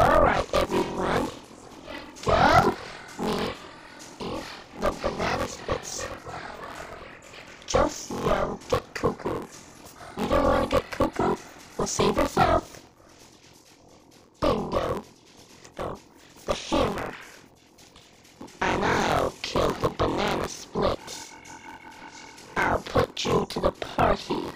Alright, everyone. Tell me if the banana splits. Just yell, get cuckoo. You don't want to get cuckoo? Well, save yourself. Bingo. Oh, the hammer. And I'll kill the banana splits. I'll put you to the party.